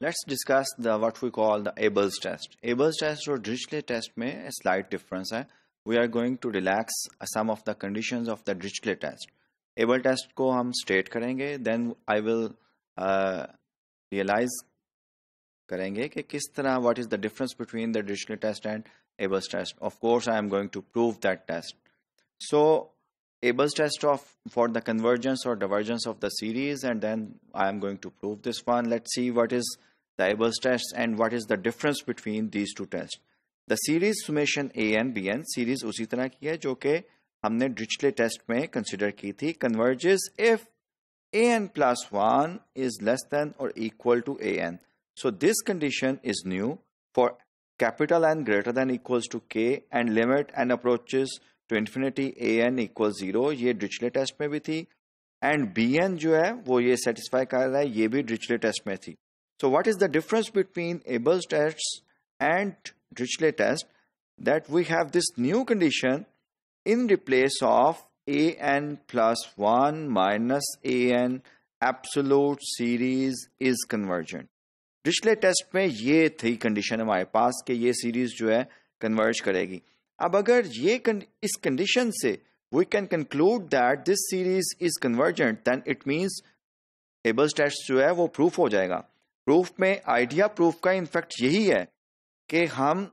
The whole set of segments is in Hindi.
Let's discuss the what we call the Abel's test. Abel's test or Dirichlet test में a slight difference है. We are going to relax some of the conditions of the Dirichlet test. Abel test को हम state करेंगे, then I will uh, realize करेंगे कि किस तरह what is the difference between the Dirichlet test and Abel's test. Of course, I am going to prove that test. So Abel's test of for the convergence or divergence of the series and then I am going to prove this one. Let's see what is the Abel's test and what is the difference between these two tests. The series summation a and bn series उसी तरह की है जो कि हमने Dirichlet test में consider की थी converges if an plus 1 is less than or equal to an. So this condition is new for capital N greater than equals to k and limit n approaches to infinity a n equal zero ये ड्रिचले टेस्ट में भी थी एंड बी एन जो है वो ये सेटिस्फाई कर रहा है ये भी ड्रिचले टेस्ट में थी so what is the difference between Abel's test and Dirichlet test that we have this new condition in replace of an plus 1 minus an absolute series is convergent. डिस्प्ले टेस्ट में ये थी कंडीशन हमारे पास कि ये सीरीज़ जो है कन्वर्ज करेगी। अब अगर ये इस कंडीशन से we can conclude that this series is convergent then it means Abel's test जो है वो प्रूफ हो जाएगा। प्रूफ में, आइडिया प्रूफ का इनफैक्ट यही है कि हम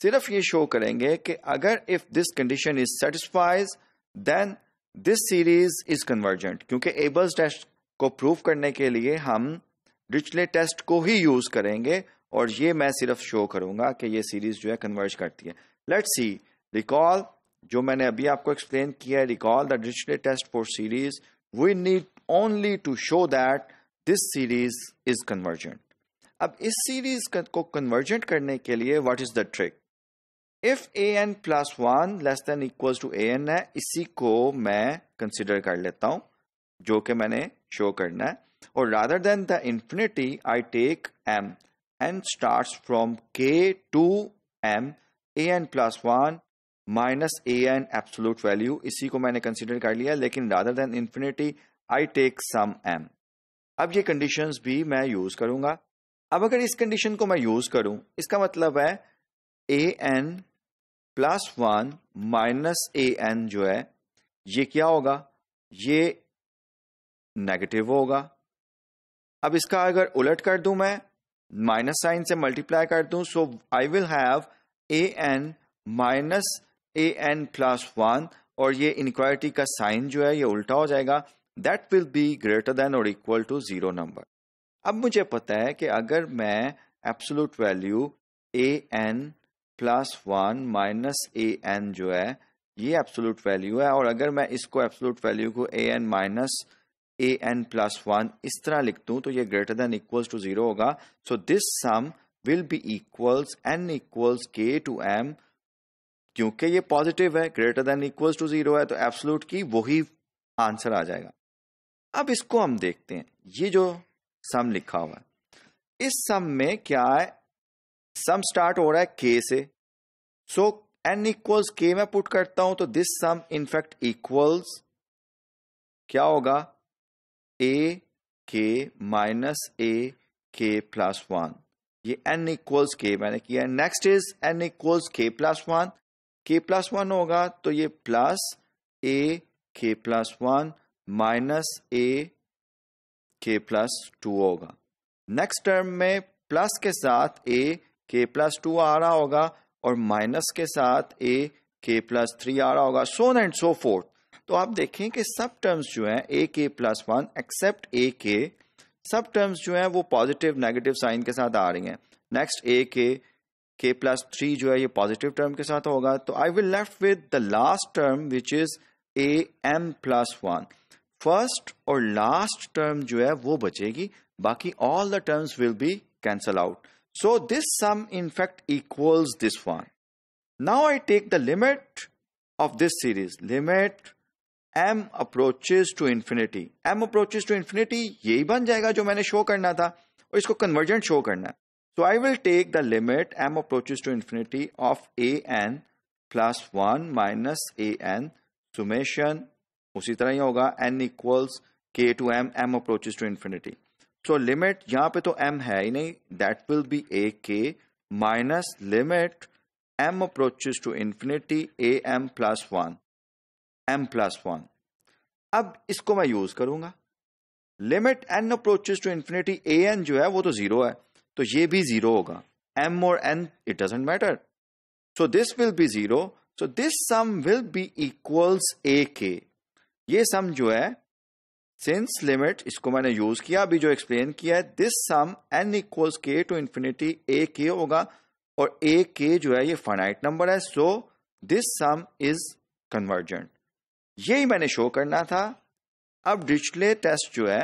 सिर्फ़ ये शो करेंगे कि अगर if this condition is satisfies then this series is convergent क्योंकि एबल्स टेस्ट को प्रूफ करने के लिए हम रिचले टेस्ट को ही यूज़ करेंगे और ये मैं सिर्फ़ शो करूँगा कि ये सीरीज़ जो है कन्वर्ज करती है। लेट्स सी रिकॉल जो मैंने अभी आपको एक्सप्लेन किया है recall the digital test for series we need only to show that this series is convergent अब इस सीरीज़ को कन्वर्जेंट करने के लिए what is the trick if a n plus one less than equal to a n है, इसी को मैं कंसिडर कर लेता हूँ, जो कि मैंने शो करना है। और rather than the infinity I take m n start from k to m a n plus one minus a n absolute value इसी को मैंने कंसिडर कर लिया। लेकिन rather than infinity I take some m अब ये कंडीशंस भी मैं यूज़ करूँगा। अब अगर इस कंडीशन को मैं यूज़ करूँ, इसका मतलब है a n plus one minus a n जो है, ये क्या होगा? ये नेगेटिव होगा। अब इसका अगर उलट कर दूँ मैं माइनस साइन से मल्टीप्लाई कर दूँ so I will have a n minus a n plus one और ये इनक्वालिटी का साइन जो है, ये उल्टा हो जाएगा। That will be greater than और इक्वल टू ज़ीरो नंबर अब मुझे पता है कि अगर मैं absolute value a n plus one minus a n जो है, ये एब्सोलूट वैल्यू है, और अगर मैं इसको एब्सोलूट वैल्यू को a n minus a n plus one इस तरह लिख दूँ तो ये greater than equals to zero होगा। So this sum will be equals n equals k to m क्योंकि ये पॉजिटिव है greater than equals to zero है तो एब्सोलूट की वही आंसर आ जाएगा। अब इसको हम देखते हैं। ये जो सम लिखा हुआ है। इस सम में क्या है? सम स्टार्ट हो रहा है के से। सो एन इक्वल्स के में पुट करता हूँ तो दिस सम इनफैक्ट इक्वल्स क्या होगा? ए k minus a k plus one ये एन इक्वल्स के मैंने किया next is n equals k plus one k plus one होगा तो ये प्लस ए के plus one minus a k plus two होगा। नेक्स्ट टर्म में प्लस के साथ ए के प्लस टू आ रहा होगा और माइनस के साथ ए के प्लस थ्री आ रहा होगा सो एंड सो फोर्थ तो आप देखें कि सब टर्म्स जो हैं ए के प्लस वन एक्सेप्ट ए के सब टर्म्स जो है, वो पॉजिटिव नेगेटिव साइन के साथ आ रही हैं। नेक्स्ट ए के के प्लस थ्री जो है, ये पॉजिटिव टर्म के साथ होगा। तो I will left with the last term which is a m plus one first और लास्ट टर्म जो है वो बचेगी, बाकी all the terms will be cancel out so this sum in fact equals this one now I take the limit of this series limit m approaches to infinity m approaches to infinity यही बन जाएगा जो मैंने शो करना था, और इसको कन्वर्जेंट शो करना है. So I will take the limit m approaches to infinity of a n plus one minus a n summation उसी तरह ही होगा n equals k to m m approaches to infinity so limit यहाँ पे तो एम है ही नहीं that will be a k minus limit m approaches to infinity a m plus one m plus one अब इसको मैं यूज़ करूँगा। Limit n approaches to infinity a n जो है, वो तो ज़ीरो है तो ये भी ज़ीरो होगा। एम और n it doesn't matter so this will be zero so, this sum will be equals a k. ये सम जो है सिंस लिमिट इसको मैंने यूज़ किया, अभी जो एक्सप्लेन किया है this sum n equals k to infinity a k होगा और ए के जो है ये फाइनाइट नंबर है so this sum is convergent यही मैंने शो करना था। अब डिचले टेस्ट जो है,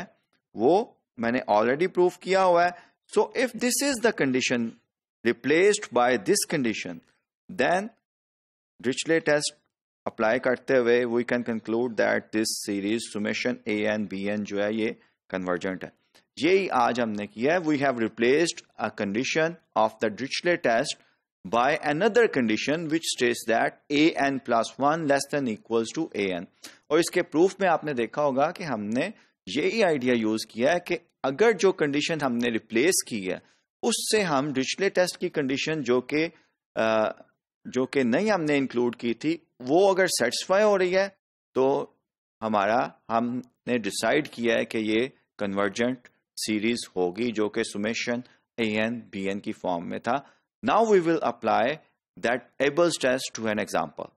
वो मैंने ऑलरेडी प्रूफ किया हुआ है। So if this is the condition replaced by this condition then Dirichlet test apply करते हुए we can conclude that this series summation a n b n जो है, ये कन्वर्जेंट है। ये आज हमने किया है। We have replaced a condition of the Dirichlet test by another condition which states that a n plus one less than equals to a n और इसके प्रूफ में आपने देखा होगा कि हमने यही आइडिया यूज़ किया है कि अगर जो कंडीशन हमने रिप्लेस की है, उससे हम डिचले टेस्ट की कंडीशन जो कि जो कि नहीं हमने इंक्लूड की थी वो अगर सेटिस्फाई हो रही है तो हमारा, हमने डिसाइड किया है कि ये कन्वर्जेंट सीरीज़ होगी, जो कि summation a n b n की फॉर्म में था। Now we will apply that Abel's test to an example